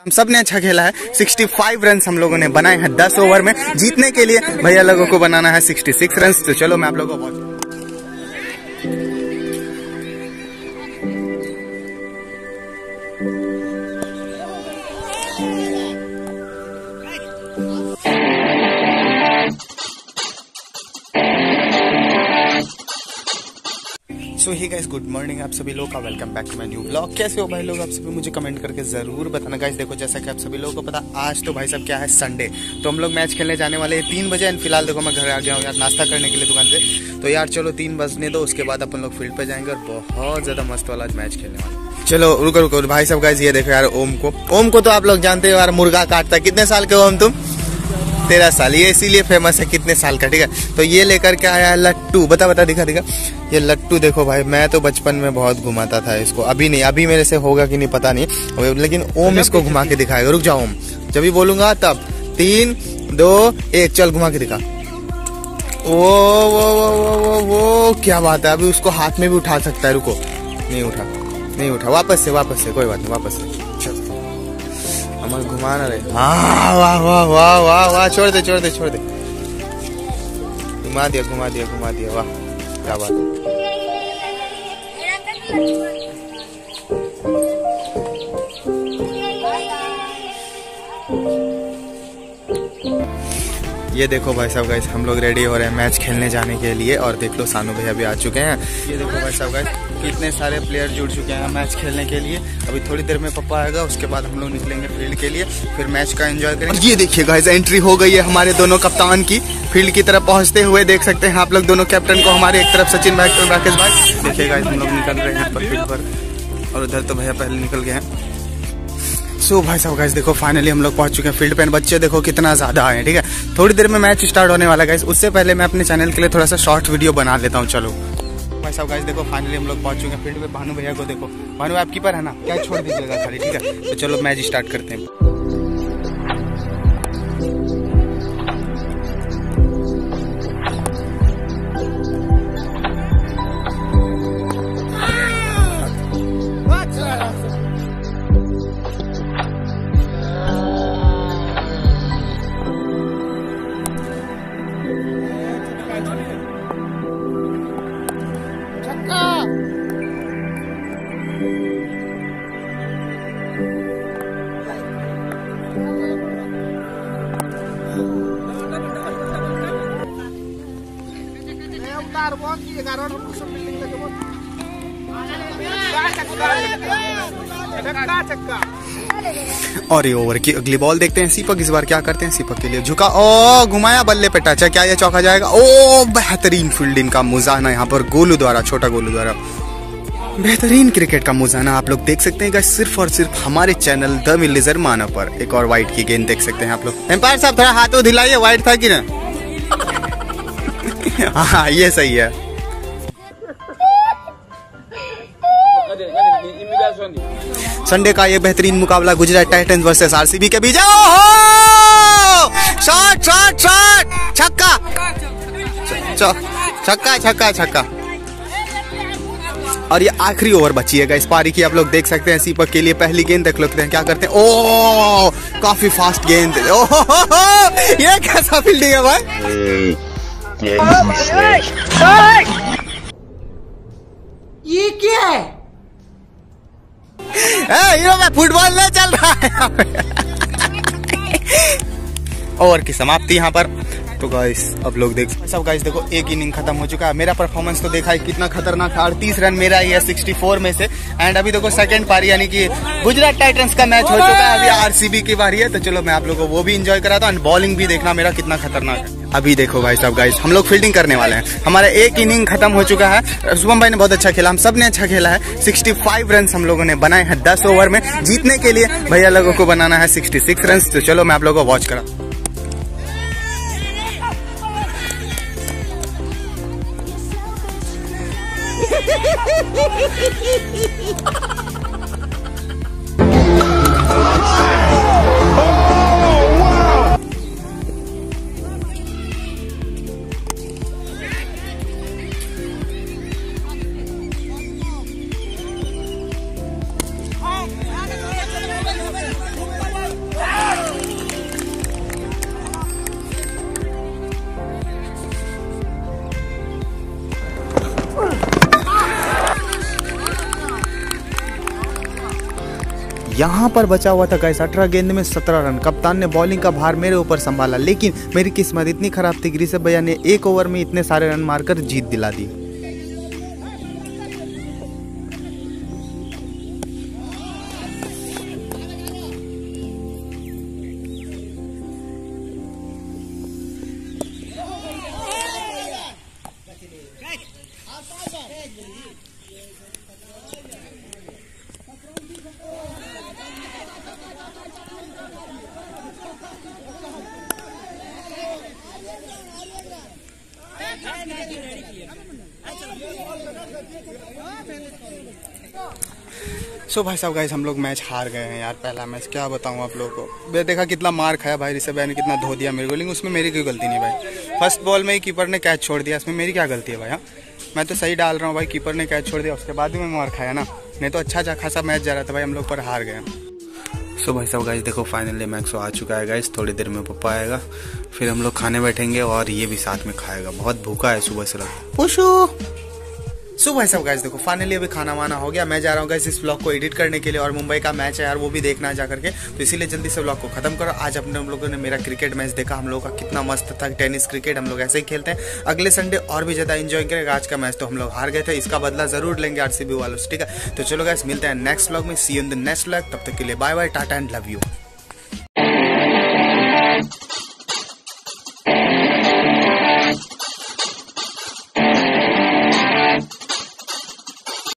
हम सबने अच्छा खेला है। 65 रन हम लोगों ने बनाए हैं 10 ओवर में। जीतने के लिए भैया लोगों को बनाना है 66 रन तो चलो मैं आप लोगों को so hi guys good morning आप सभी लोग का welcome back to my new blog कैसे हो भाई लोग? आप सभी मुझे कमेंट करके ज़रूर बताना। गाइस देखो, जैसा कि आप सभी लोगों को पता, आज तो भाई साहब क्या है? संडे तो हम लोग मैच खेलने जाने वाले हैं तीन बजे एंड फ़िलहाल देखो, मैं घर आ गया हूँ यार, नाश्ता करने के लिए दुकान से। तो यार, चलो, तीन बजने दो, उसके बाद अपन लोग फ़ील्ड पर जाएँगे और बहुत ज़्यादा मस्त वाला मैच खेलने वाले चलो, रुको रुको, भाई साहब गाइस ये देखो यार, ओम को। ओम को तो आप लोग जानते हो यार, मुर्गा काटता कितने साल के हो ओम तुम? तेरह साल ये इसीलिए फ़ेमस है कितने साल का ठीक है? तो ये लेकर के आया है लट्टू बता बता दिखा दिखा। ये लट्टू देखो भाई मैं तो बचपन में बहुत घुमाता था इसको अभी नहीं अभी मेरे से होगा कि नहीं पता नहीं लेकिन ओम इसको घुमा के दिखाएगा रुक जाओ ओम। जब भी बोलूँगा तब तीन दो एक चल घुमा के दिखा। ओ वो वो वो वो वो क्या बात है अभी उसको हाथ में भी उठा सकता है रुको। नहीं उठा नहीं उठा वापस से वापस से कोई बात नहीं वापस से। चल हमारे घुमाना रहे हाँ वाह वाह वाह वाह वाह छोड़ दे छोड़ दे छोड़ दे घुमा दिया घुमा दिया घुमा दिया वाह क्या बात है ये देखो भाई साहब गाइस हम लोग रेडी हो रहे हैं मैच खेलने जाने के लिए और देख लो सानू भैया भी आ चुके हैं। ये देखो भाई साहब गाइस कितने सारे प्लेयर जुड़ चुके हैं मैच खेलने के लिए। अभी थोड़ी देर में पप्पा आएगा, उसके बाद हम लोग निकलेंगे फ़ील्ड के लिए, फिर मैच का एंजॉय करेंगे। ये देखिए गाइस एंट्री हो गई है हमारे दोनों कप्तान की। फ़ील्ड की तरफ़ पहुँचते हुए देख सकते हैं आप लोग दोनों कैप्टन को, हमारे एक तरफ़ सचिन भाई राकेश भाई। देखिए गाइस हम लोग निकल रहे हैं फ़ील्ड पर। और उधर तो भैया पहले निकल गए हैं। सो भाई साहब गाइस देखो फाइनली हम लोग पहुँच चुके हैं फ़ील्ड पे। बच्चे देखो कितना ज़्यादा आए ठीक है? थोड़ी देर में मैच स्टार्ट होने वाला गाइस उससे पहले मैं अपने चैनल के लिए थोड़ा सा शॉर्ट वीडियो बना लेता हूँ, चलो। भाई साहब गाइस देखो फाइनली हम लोग पहुँच चुके हैं फ़ील्ड पे। भानु भैया को देखो। भानु, आप कीपर है ना? क्या छोड़ दीजिएगा खाली, ठीक है? तो चलो मैच स्टार्ट करते हैं। और ये ओवर की अगली बॉल देखते हैं सीपक। इस बार क्या करते हैं? सीपक के लिए झुका। ओ घुमाया बल्ले पे टच क्या ये चौका जाएगा? ओ बेहतरीन फील्डिंग का मुजाहना यहाँ पर गोलू द्वारा छोटा गोलू द्वारा। बेहतरीन क्रिकेट का मुजाहना आप लोग देख सकते हैं सिर्फ़ और सिर्फ़ हमारे चैनल द मिलीजर माना पर। एक और व्हाइट की गेंद देख सकते हैं आप लोग। एम्पायर साहब थोड़ा हाथों दिलाइए व्हाइट था कि ना? हाँ ये सही है। संडे का ये बेहतरीन मुकाबला गुजरात टाइटंस वर्सेस आरसीबी के बीच शॉट शॉट शॉट छक्का। छक्का छक्का छक्का। और ये आखिरी ओवर बची है इस पारी की आप लोग देख सकते हैं सीपक के लिए पहली गेंद देख लेते हैं। क्या करते हैं? ओ काफ़ी फास्ट गेंद। ओ ये कैसा फील्डिंग है, भाई? ये क्या है? ये में फुटबॉल नहीं चल रहा है और की समाप्ति यहाँ पर। तो गाइस अब लोग देख सब गाइस देखो, एक इनिंग खत्म हो चुका है। मेरा परफॉर्मेंस तो देखा है कितना खतरनाक था। अड़तीस रन मेरा ही है 64 में से। एंड अभी देखो सेकंड पारी, यानी कि गुजरात टाइटंस का मैच हो चुका है। अभी आरसीबी की बारी है। तो चलो, मैं आप लोगों को वो भी इंजॉय करा था एंड बॉलिंग भी देखना मेरा कितना खतरनाक है। अभी देखो भाई साहब गाइस हम लोग फील्डिंग करने वाले हैं। हमारा एक इनिंग खत्म हो चुका है। शुभम भाई ने बहुत अच्छा खेला। हम सबने अच्छा खेला है। 65 रन हम लोगों ने बनाए हैं 10 ओवर में। जीतने के लिए भैया लोगों को बनाना है 66 रन तो चलो, मैं आप लोगों को वॉच करा Oh, यहाँ पर बचा हुआ था गैस अठारह गेंद में सत्रह रन। कप्तान ने बॉलिंग का भार मेरे ऊपर संभाला, लेकिन मेरी किस्मत इतनी खराब थी कि ऋषभ भैया ने एक ओवर में इतने सारे रन मारकर जीत दिला दी। सो so, भाई साहब गाइस हम लोग मैच हार गए हैं यार पहला मैच क्या बताऊँ आप लोगों को? मैं देखा कितना मार खाया भाई ऋषभ भाई ने कितना धो दिया मेरे को। लेकिन उसमें मेरी कोई गलती नहीं भाई। फ़र्स्ट बॉल में ही कीपर ने कैच छोड़ दिया इसमें मेरी क्या गलती है भाई हाँ? मैं तो सही डाल रहा हूँ भाई कीपर ने कैच छोड़ दिया उसके बाद भी मैं मार खाया ना। नहीं तो अच्छा खासा मैच जा रहा था भाई हम लोग पर हार गए सो भाई साहब गाइस देखो फाइनली मैक्सो आ चुका है गाइस थोड़ी देर में पप्पा आएगा। फिर हम लोग खाने बैठेंगे और ये भी साथ में खाएगा। बहुत भूखा है सुबह से पुशू! सो भाई साहब गाइस देखो फाइनली अभी खाना वाना हो गया। मैं जा रहा हूँ गाइस इस ब्लॉग को एडिट करने के लिए और मुंबई का मैच है यार, वो भी देखना है जा करके। तो इसीलिए जल्दी से ब्लॉग को खत्म करो। आज अपने हम लोगों ने मेरा क्रिकेट मैच देखा। हम लोग का कितना मस्त था टेनिस क्रिकेट हम लोग ऐसे ही खेलते हैं। अगले संडे और भी ज़्यादा इंजॉय करेंगे आज का मैच तो हम लोग हार गए थे। इसका बदला ज़रूर लेंगे आरसीबी वालों से, ठीक है? तो चलो गाइस मिलते हैं नेक्स्ट ब्लॉग में। See in the next blog तब तक के लिए bye bye tata and love you